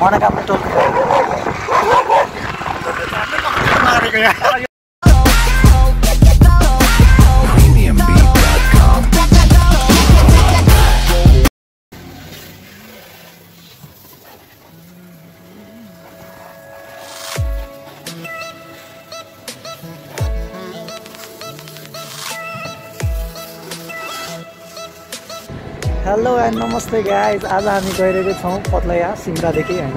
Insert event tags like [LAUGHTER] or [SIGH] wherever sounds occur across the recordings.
mana kamu tuh? Hello and namaste guys आज हामी गइरहेको छौँ पत्लैया सिङ्गादेखि होइन?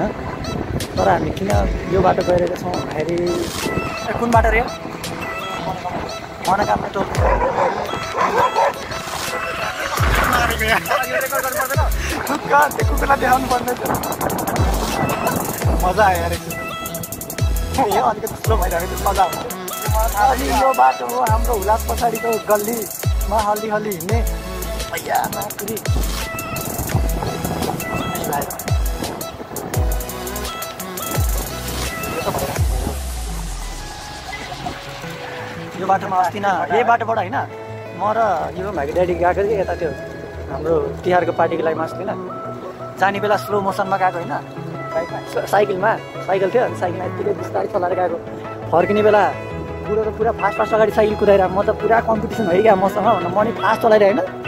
तर हामी किन यो बाटो गइरहेको छौँ भन्दाखेरि कुन बाटो रे? मनोकामना टोल कुकुरलाई देखाउनु पर्ने मजा आयो। यो अलिकति स्लो भइरहेको थियो मजा आउँछ अनि यो बाटो हो हाम्रो हुलास पछाडिको गल्लीमा हल्ली हल्ली हिँड्ने यो बाटोमा अस्ति न यही बाटोबाट होइन? म र यो भाइको ड्याडी गएको थिएँ यता त्यो हाम्रो तिहारको पार्टीको लागि अस्ति न। जाने बेला स्लो मोसनमा गएको होइन? साइकलमा? साइकल थियो? साइकलमा यत्तिकै बिस्तारै चलाएर गएको। फर्किने बेला बुढो त पुरा फास्ट फास्ट अगाडि साइकल कुदाइरहेको। म त पुरा कम्पिटिसन भइगयो मसँग भनेर म नि फास्ट चलाइरहेँ होइन।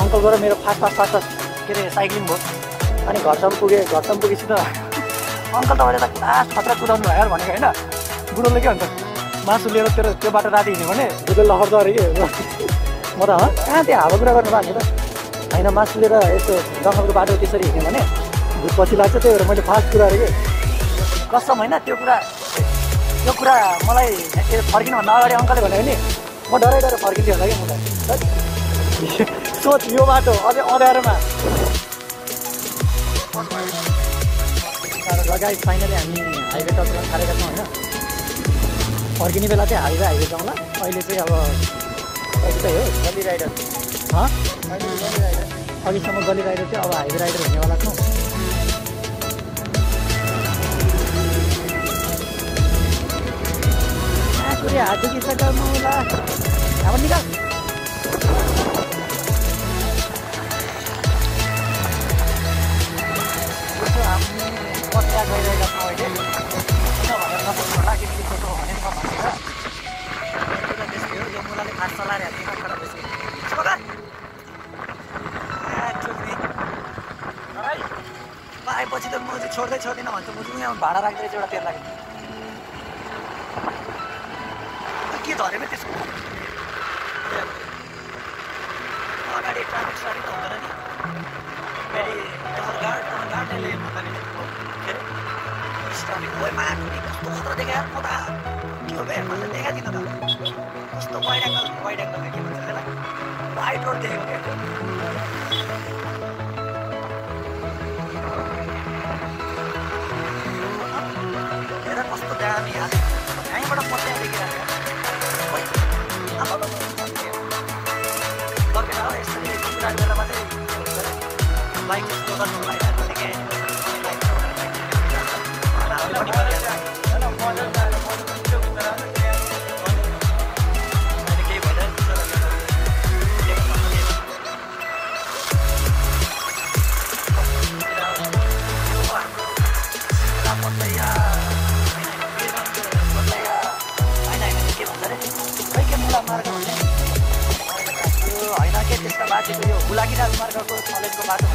अङ्कलबाट मेरो फास्ट फास्ट फास्ट फास्ट। के अरे साइक्लिङ भयो। अनि घरसम्म पुगेँ घरसम्म पुगेपछि त [LAUGHS] अङ्कल तपाईँले त क्लास खतरा कुदाउनु भयो भनेको होइन? बुढोले के भन्छ? मासु लिएर तेरो त्यो बाटो राति हिँड्यो भने बुढो लहर्दो अरे कि? म त हँ कहाँ त्यो हावा कुरा गर्नु भएको त? होइन मासु लिएर यस्तो जङ्गलको बाटो त्यसरी हिँड्यो भने भुत पछि लाग्छ त्यही भएर मैले फास्ट कुरा अरे कि? कसम होइन त्यो कुरा त्यो कुरा मलाई फर्किनुभन्दा अगाडि अङ्कलले भन्यो भने म डराइ डराइ फर्किन्थेँ होला कि म त सोच यो बाटो अझै अँध्यारोमा लगाइ फाइनली हामी हाइवे टचमा छाडेका छौँ होइन। फर्किने बेला चाहिँ हाइवे हाइवे जाउँला अहिले चाहिँ अब अहिले चाहिँ हो गली राइडर हँ? अघिसम्म गली राइडर थियो अब हाइवे राइडर हुनेवाला छौँ। हात दुखिसक्यो मुला अब निकाल। आएपछि त म चाहिँ छोड्दै छोड्दिनँ भन्छ म चाहिँ यहाँ भाडा राख्दै चाहिँ एउटा तेल लाग्यो के बे त्यसको अगाडि ट्राफिक साह्रै त हुँदैन नि गार्ड गार्डले माकुरी कस्तो खतरा देखायो म त हो बे मैले देखाइदिनु त कस्तो वाइड एङ्गल वाइड के भन्छ त्यसलाई वाइड रोड देखेको क्या हेर कस्तो दामी हाल कहीँबाट के त्यसका बाटोको यो हुलाकीराज मार्गको कलेजको बाटो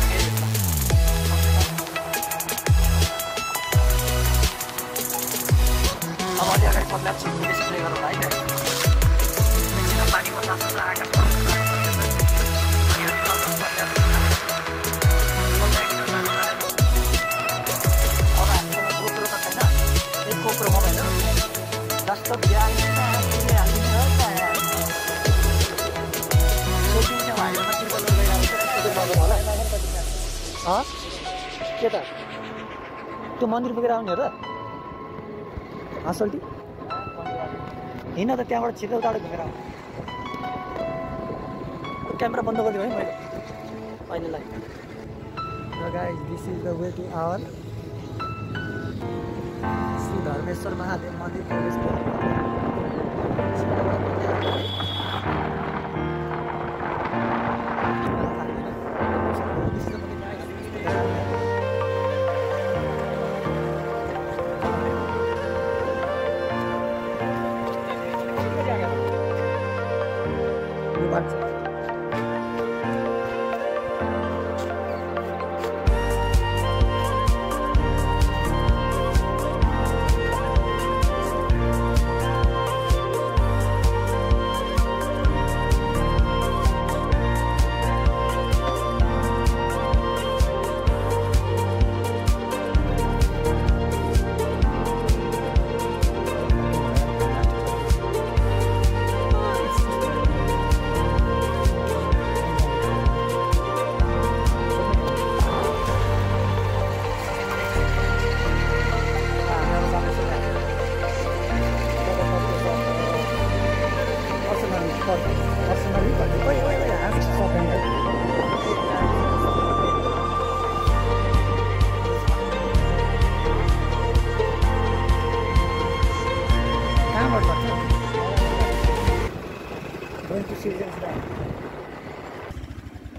अब अलि अगाडि पत्ला डिस्प्ले गरौँ है त एकछिन पानीको तातो आएका अब हामीसँग त हो जस्तो बिहान के त त्यो मंदिर पुगेर आउने त छिटो उताबाट घुमेर आउनु क्यामेरा बंद गरिदियो है मैले अहिलेलाई र guys this is the way to our Shri Dharmeshwar Mahadev Mandir प्रवेशद्वार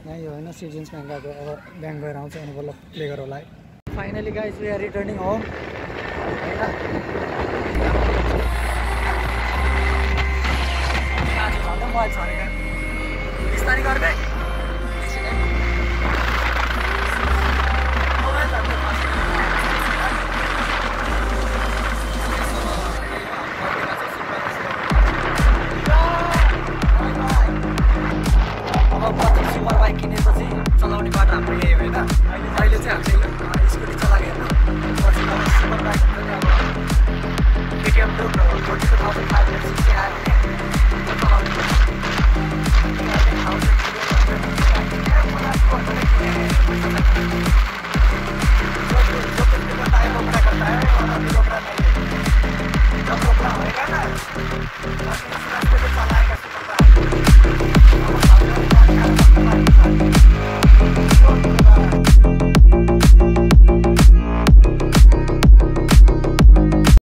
यहाँ यो होइन सिटिजन्स ब्याङ्क गएको अब ब्याङ्क गएर आउँछ अनि बल्ल प्ले गर होला है। Finally guys we are returning home होइन? बिस्तारै गर्दै